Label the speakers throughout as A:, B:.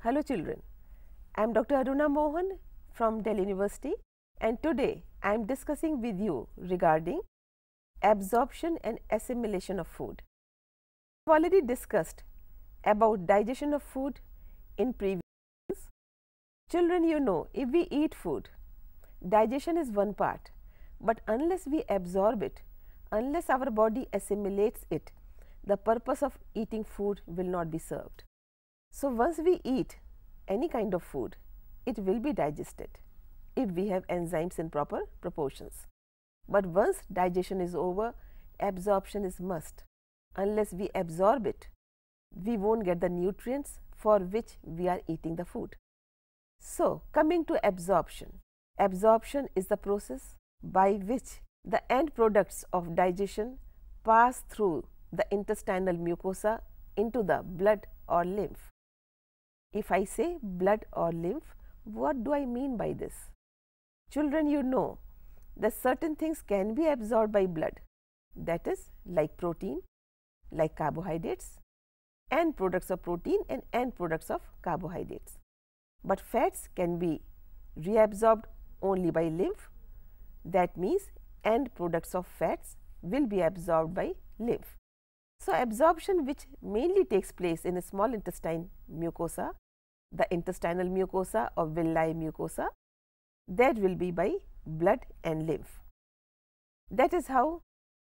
A: Hello children, I am Dr. Aruna Mohan from Delhi University and today I am discussing with you regarding absorption and assimilation of food. We have already discussed about digestion of food in previous Children you know if we eat food, digestion is one part, but unless we absorb it, unless our body assimilates it, the purpose of eating food will not be served. So, once we eat any kind of food, it will be digested if we have enzymes in proper proportions. But once digestion is over, absorption is must. Unless we absorb it, we won't get the nutrients for which we are eating the food. So, coming to absorption, absorption is the process by which the end products of digestion pass through the intestinal mucosa into the blood or lymph. If I say blood or lymph, what do I mean by this? Children, you know that certain things can be absorbed by blood that is like protein, like carbohydrates, end products of protein and end products of carbohydrates. But fats can be reabsorbed only by lymph that means end products of fats will be absorbed by lymph. So, absorption which mainly takes place in a small intestine mucosa, the intestinal mucosa or villi mucosa that will be by blood and lymph. That is how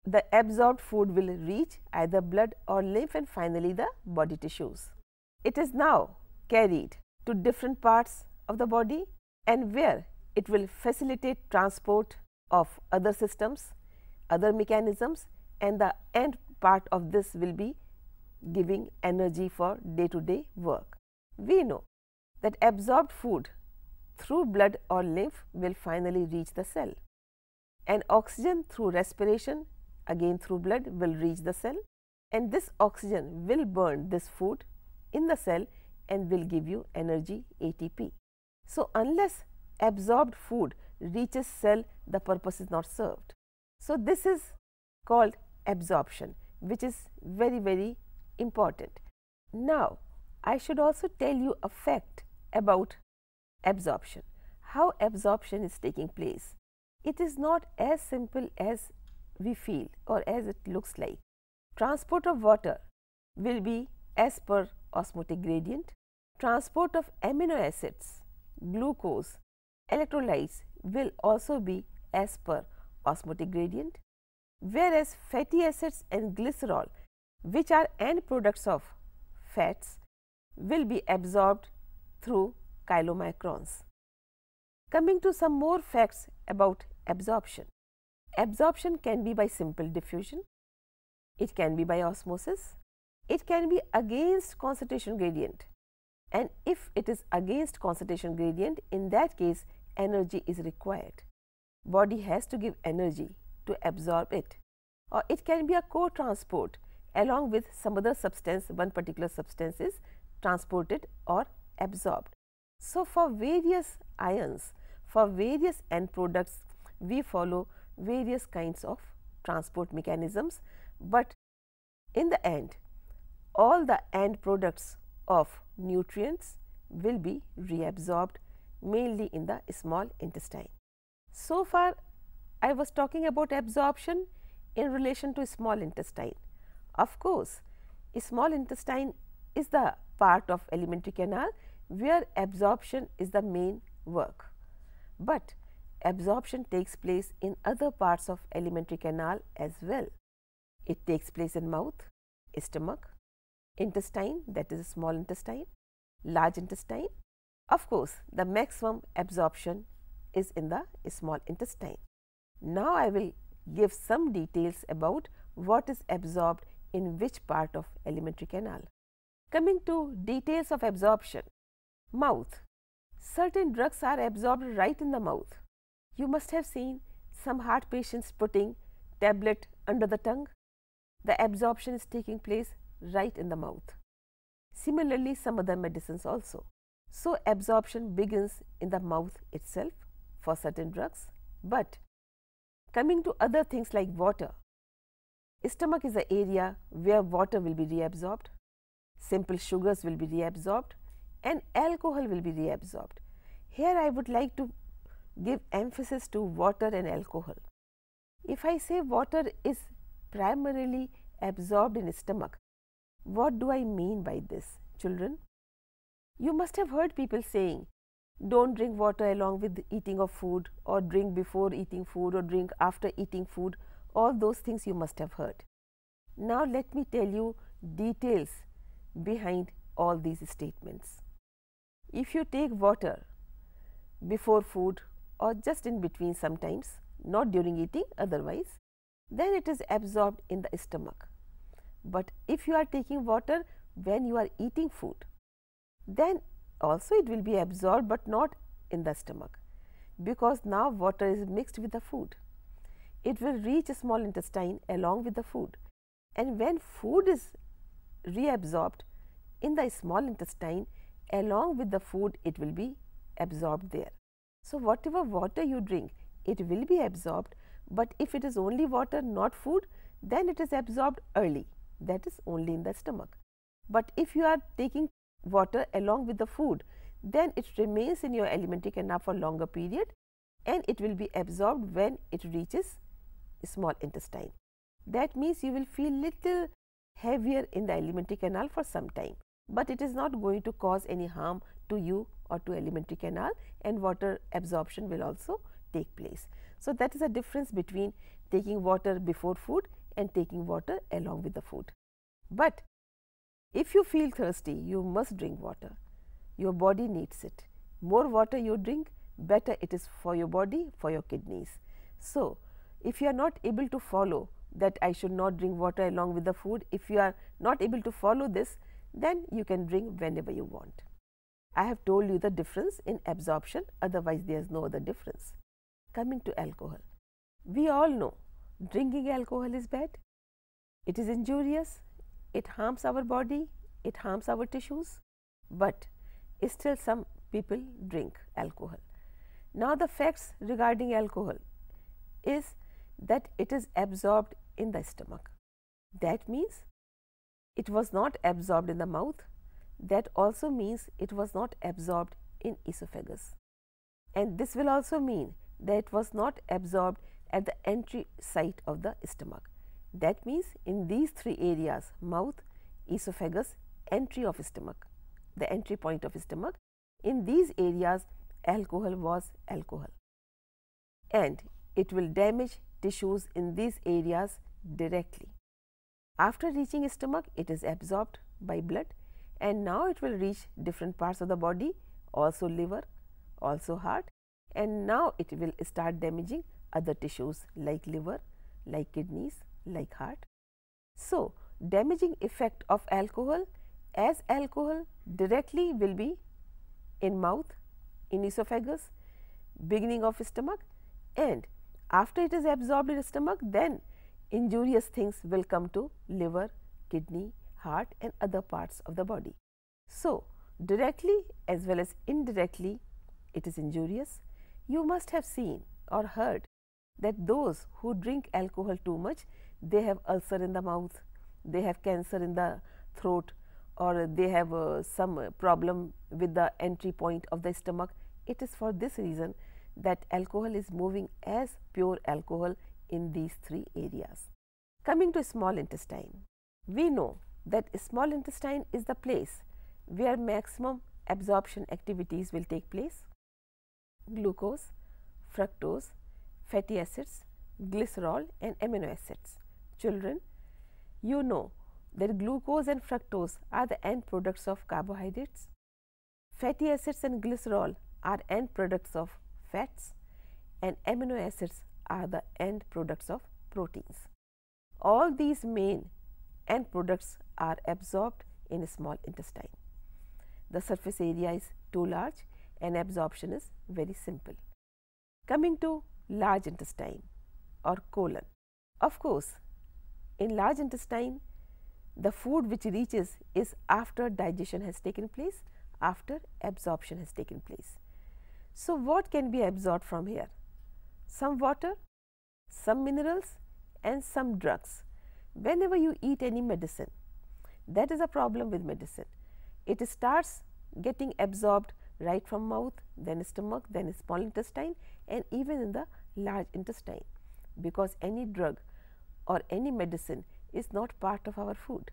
A: the absorbed food will reach either blood or lymph and finally the body tissues. It is now carried to different parts of the body and where it will facilitate transport of other systems, other mechanisms and the end part of this will be giving energy for day to day work. We know that absorbed food through blood or lymph will finally reach the cell and oxygen through respiration again through blood will reach the cell and this oxygen will burn this food in the cell and will give you energy ATP. So, unless absorbed food reaches cell the purpose is not served. So, this is called absorption which is very very important. Now, I should also tell you a fact about absorption, how absorption is taking place. It is not as simple as we feel or as it looks like. Transport of water will be as per osmotic gradient. Transport of amino acids, glucose, electrolytes will also be as per osmotic gradient, whereas fatty acids and glycerol which are end products of fats will be absorbed through chylomicrons. Coming to some more facts about absorption. Absorption can be by simple diffusion, it can be by osmosis, it can be against concentration gradient and if it is against concentration gradient in that case energy is required. Body has to give energy to absorb it or it can be a co-transport along with some other substance one particular substance is transported or absorbed. So, for various ions for various end products we follow various kinds of transport mechanisms, but in the end all the end products of nutrients will be reabsorbed mainly in the small intestine. So far I was talking about absorption in relation to small intestine. Of course, small intestine is the part of alimentary canal where absorption is the main work, but absorption takes place in other parts of alimentary canal as well. It takes place in mouth, stomach, intestine that is small intestine, large intestine. Of course, the maximum absorption is in the small intestine. Now, I will give some details about what is absorbed in which part of alimentary canal. Coming to details of absorption, mouth. Certain drugs are absorbed right in the mouth. You must have seen some heart patients putting tablet under the tongue. The absorption is taking place right in the mouth. Similarly, some other medicines also. So, absorption begins in the mouth itself for certain drugs, But coming to other things like water, stomach is the area where water will be reabsorbed, simple sugars will be reabsorbed and alcohol will be reabsorbed. Here I would like to give emphasis to water and alcohol. If I say water is primarily absorbed in stomach, what do I mean by this children? You must have heard people saying don't drink water along with eating of food or drink before eating food or drink after eating food all those things you must have heard. Now let me tell you details behind all these statements. If you take water before food or just in between sometimes not during eating otherwise then it is absorbed in the stomach. But if you are taking water when you are eating food then also it will be absorbed, but not in the stomach because now water is mixed with the food. It will reach small intestine along with the food and when food is reabsorbed in the small intestine along with the food it will be absorbed there. So, whatever water you drink it will be absorbed, but if it is only water not food then it is absorbed early that is only in the stomach. But if you are taking water along with the food, then it remains in your alimentary canal for longer period and it will be absorbed when it reaches small intestine. That means you will feel little heavier in the alimentary canal for some time, but it is not going to cause any harm to you or to alimentary canal and water absorption will also take place. So, that is a difference between taking water before food and taking water along with the food. But if you feel thirsty, you must drink water. Your body needs it. More water you drink, better it is for your body, for your kidneys. So, if you are not able to follow that I should not drink water along with the food, if you are not able to follow this, then you can drink whenever you want. I have told you the difference in absorption, otherwise there is no other difference. Coming to alcohol, we all know drinking alcohol is bad, it is injurious, it harms our body, it harms our tissues, but still some people drink alcohol. Now, the facts regarding alcohol is that it is absorbed in the stomach. That means it was not absorbed in the mouth. That also means it was not absorbed in esophagus. And this will also mean that it was not absorbed at the entry site of the stomach. That means, in these three areas mouth, esophagus, entry of stomach, the entry point of stomach, in these areas alcohol was alcohol. And it will damage tissues in these areas directly. After reaching stomach, it is absorbed by blood. And now it will reach different parts of the body, also liver, also heart. And now it will start damaging other tissues like liver, like kidneys, like heart. So, damaging effect of alcohol as alcohol directly will be in mouth, in esophagus, beginning of stomach and after it is absorbed in stomach then injurious things will come to liver, kidney, heart and other parts of the body. So, directly as well as indirectly it is injurious. You must have seen or heard that those who drink alcohol too much they have ulcer in the mouth, they have cancer in the throat or they have uh, some problem with the entry point of the stomach. It is for this reason that alcohol is moving as pure alcohol in these three areas. Coming to small intestine, we know that small intestine is the place where maximum absorption activities will take place. Glucose, fructose, fatty acids, glycerol and amino acids children, you know that glucose and fructose are the end products of carbohydrates. Fatty acids and glycerol are end products of fats and amino acids are the end products of proteins. All these main end products are absorbed in small intestine. The surface area is too large and absorption is very simple. Coming to large intestine or colon. Of course, in large intestine, the food which reaches is after digestion has taken place, after absorption has taken place. So, what can be absorbed from here? some water, some minerals and some drugs. Whenever you eat any medicine, that is a problem with medicine. It starts getting absorbed right from mouth, then stomach, then small intestine and even in the large intestine because any drug or any medicine is not part of our food.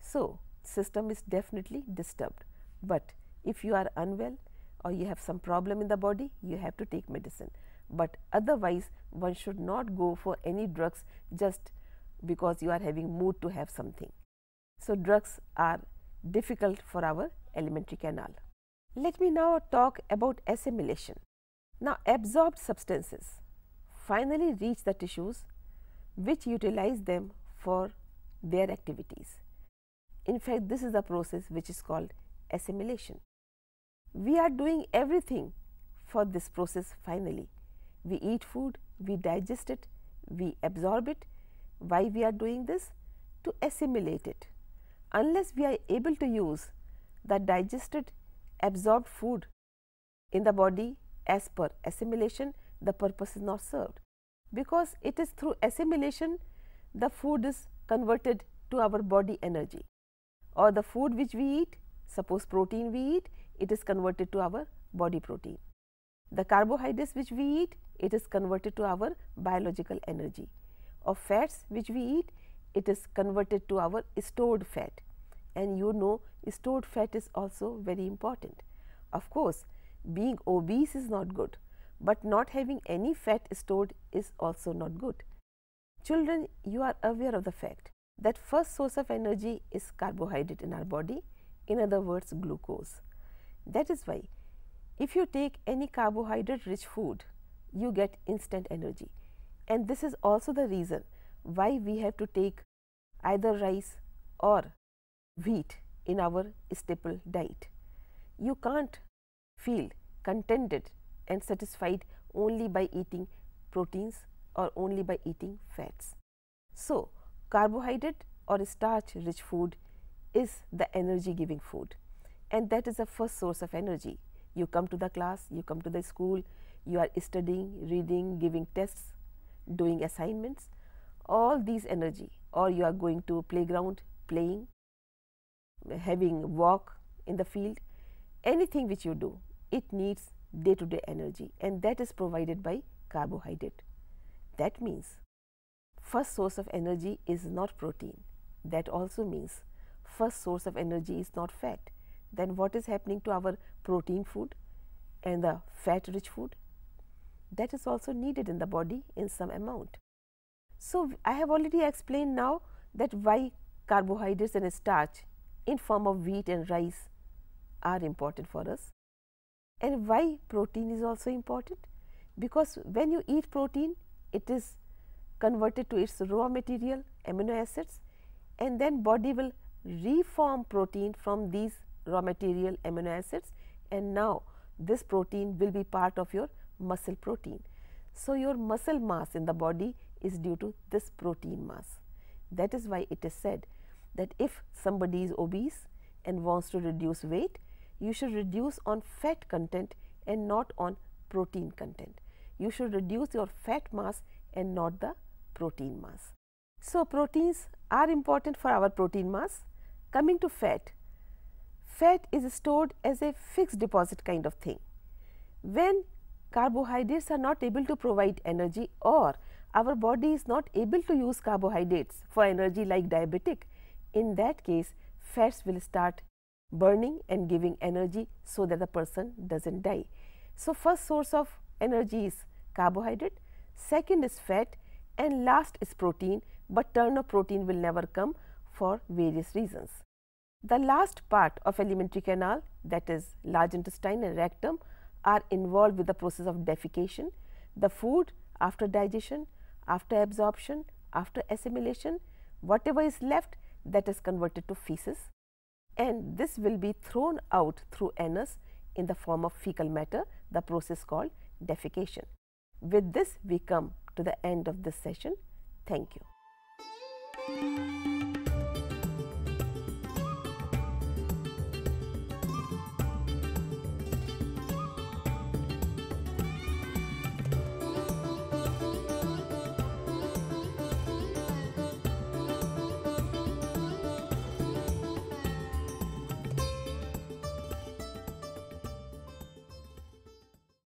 A: So, system is definitely disturbed, but if you are unwell or you have some problem in the body, you have to take medicine, but otherwise one should not go for any drugs just because you are having mood to have something. So, drugs are difficult for our alimentary canal. Let me now talk about assimilation. Now, absorbed substances finally reach the tissues which utilize them for their activities. In fact, this is the process which is called assimilation. We are doing everything for this process finally. We eat food, we digest it, we absorb it. Why we are doing this? To assimilate it. Unless we are able to use the digested absorbed food in the body as per assimilation, the purpose is not served. Because it is through assimilation the food is converted to our body energy or the food which we eat, suppose protein we eat, it is converted to our body protein. The carbohydrates which we eat, it is converted to our biological energy. Of fats which we eat, it is converted to our stored fat and you know stored fat is also very important. Of course, being obese is not good, but not having any fat stored is also not good. Children, you are aware of the fact that first source of energy is carbohydrate in our body, in other words glucose. That is why if you take any carbohydrate rich food, you get instant energy and this is also the reason why we have to take either rice or wheat in our staple diet. You can't feel contented and satisfied only by eating proteins or only by eating fats. So, carbohydrate or starch rich food is the energy giving food and that is the first source of energy. You come to the class, you come to the school, you are studying, reading, giving tests, doing assignments, all these energy or you are going to playground playing having walk in the field, anything which you do, it needs day to day energy and that is provided by carbohydrate. That means first source of energy is not protein. That also means first source of energy is not fat. Then what is happening to our protein food and the fat rich food? That is also needed in the body in some amount. So, I have already explained now that why carbohydrates and starch in form of wheat and rice are important for us. And why protein is also important? Because when you eat protein, it is converted to its raw material amino acids and then body will reform protein from these raw material amino acids and now this protein will be part of your muscle protein. So, your muscle mass in the body is due to this protein mass. That is why it is said that if somebody is obese and wants to reduce weight, you should reduce on fat content and not on protein content. You should reduce your fat mass and not the protein mass. So, proteins are important for our protein mass. Coming to fat, fat is stored as a fixed deposit kind of thing. When carbohydrates are not able to provide energy or our body is not able to use carbohydrates for energy like diabetic, in that case fats will start burning and giving energy so that the person does not die. So, first source of energy is carbohydrate, second is fat and last is protein, but turn of protein will never come for various reasons. The last part of alimentary canal that is large intestine and rectum are involved with the process of defecation. The food after digestion, after absorption, after assimilation, whatever is left that is converted to feces and this will be thrown out through anus in the form of fecal matter, the process called defecation. With this, we come to the end of this session. Thank you.